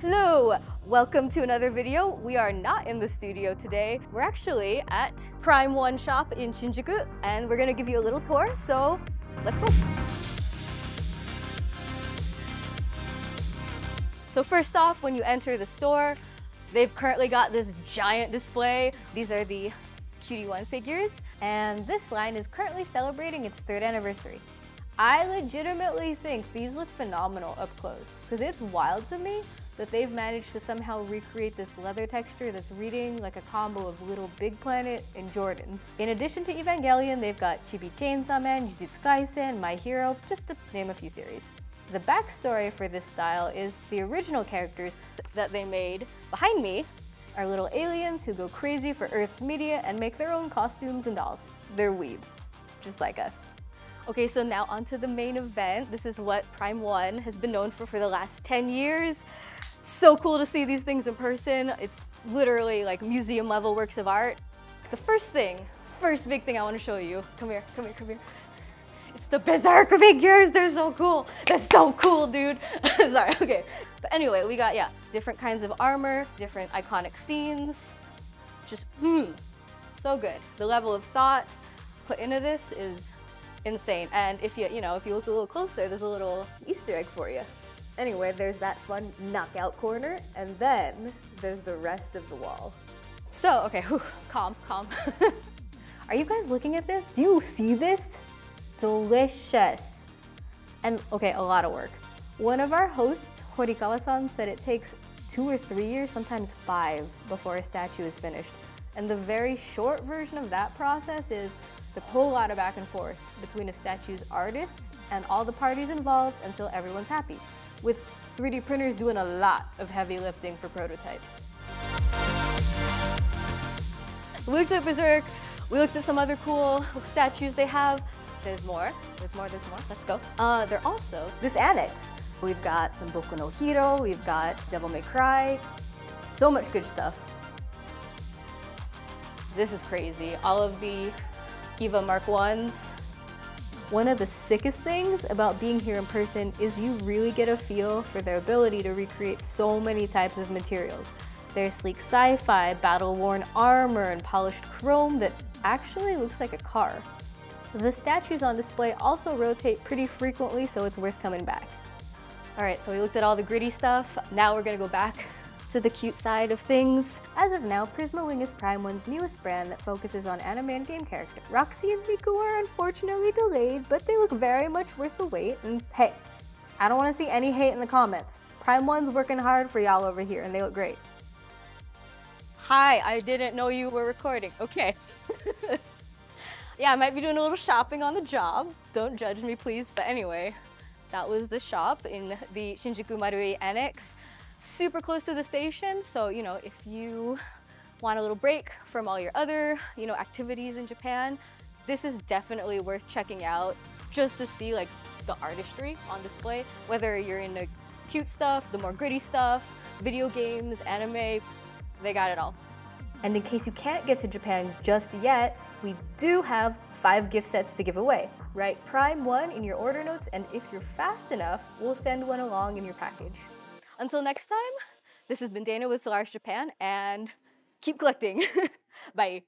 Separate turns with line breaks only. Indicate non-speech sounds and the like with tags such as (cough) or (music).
Hello! Welcome to another video. We are not in the studio today. We're actually at Prime One shop in Shinjuku and we're gonna give you a little tour, so let's go. So first off, when you enter the store, they've currently got this giant display. These are the Cutie One figures, and this line is currently celebrating its third anniversary. I legitimately think these look phenomenal up close, because it's wild to me that they've managed to somehow recreate this leather texture that's reading like a combo of Little Big Planet and Jordans. In addition to Evangelion, they've got Chibi Chainsaw Man, Jujutsu Kaisen, My Hero, just to name a few series. The backstory for this style is the original characters that they made behind me are little aliens who go crazy for Earth's media and make their own costumes and dolls. They're weebs, just like us. Okay, so now onto the main event. This is what Prime One has been known for for the last 10 years so cool to see these things in person. It's literally like museum level works of art. The first thing, first big thing I want to show you, come here, come here, come here. It's the Berserk (laughs) figures, they're so cool. They're so cool, dude. (laughs) Sorry, okay. But anyway, we got, yeah, different kinds of armor, different iconic scenes. Just, hmm, so good. The level of thought put into this is insane. And if you, you know, if you look a little closer, there's a little Easter egg for you. Anyway, there's that fun knockout corner, and then there's the rest of the wall. So, okay, whew, calm, calm. (laughs) Are you guys looking at this? Do you see this? Delicious. And okay, a lot of work. One of our hosts, Horikawa-san, said it takes two or three years, sometimes five, before a statue is finished. And the very short version of that process is the whole lot of back and forth between a statue's artists and all the parties involved until everyone's happy with 3D printers doing a lot of heavy lifting for prototypes. We looked at Berserk, we looked at some other cool statues they have. There's more, there's more, there's more, let's go. Uh, they're also this annex. We've got some Boku no Hero, we've got Devil May Cry, so much good stuff. This is crazy. All of the EVA Mark 1s, one of the sickest things about being here in person is you really get a feel for their ability to recreate so many types of materials. There's sleek sci-fi, battle-worn armor, and polished chrome that actually looks like a car. The statues on display also rotate pretty frequently, so it's worth coming back. All right, so we looked at all the gritty stuff. Now we're gonna go back to the cute side of things. As of now, Prisma Wing is Prime One's newest brand that focuses on anime and game characters. Roxy and Riku are unfortunately delayed, but they look very much worth the wait, and hey, I don't want to see any hate in the comments. Prime One's working hard for y'all over here, and they look great. Hi, I didn't know you were recording. Okay. (laughs) yeah, I might be doing a little shopping on the job. Don't judge me, please. But anyway, that was the shop in the Shinjuku Marui Annex super close to the station. So, you know, if you want a little break from all your other, you know, activities in Japan, this is definitely worth checking out just to see like the artistry on display, whether you're into cute stuff, the more gritty stuff, video games, anime, they got it all. And in case you can't get to Japan just yet, we do have five gift sets to give away. Write Prime 1 in your order notes, and if you're fast enough, we'll send one along in your package. Until next time, this has been Dana with Solaris Japan, and keep collecting. (laughs) Bye.